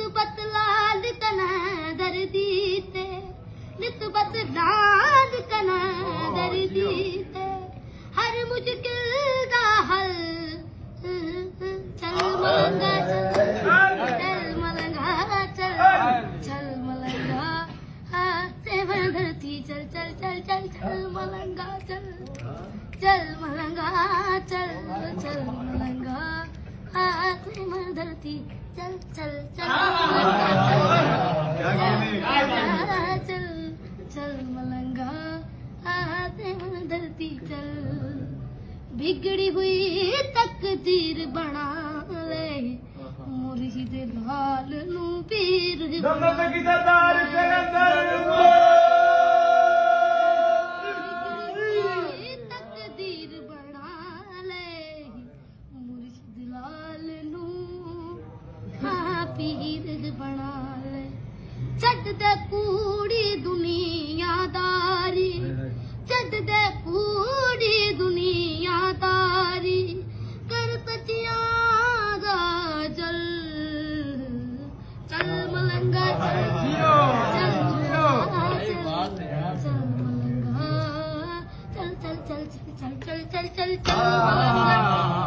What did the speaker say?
निस्बत लाल कन दर्दीते, निस्बत लाल कन दर्दीते। हर मुश्किल का हल, चल मलंगा, चल चल मलंगा, चल चल मलंगा। सेवन धरती, चल चल चल चल चल मलंगा, चल चल मलंगा, चल चल मलंगा। हाथ में धरती चल चल चल मलंगा चल चल मलंगा हाथ में धरती चल बिगड़ी हुई तकदीर बना ले मुर्शिद लाल नू पीर ਪੀਰ ਬਣਾ ਲੈ ਛੱਡ ਦੇ ਪੂਰੀ ਦੁਨੀਆਦਾਰੀ ਛੱਡ ਦੇ ਪੂਰੀ ਦੁਨੀਆਦਾਰੀ ਕਰ ਪਤਿਆਂ ਦਾ ਜਲ ਚਲ ਮਲੰਗਾ ਚਲ ਚਲ ਚਲ ਚਲ ਚਲ ਚਲ ਚਲ ਚਲ ਚਲ ਚਲ ਚਲ ਚਲ ਚਲ ਚਲ ਚਲ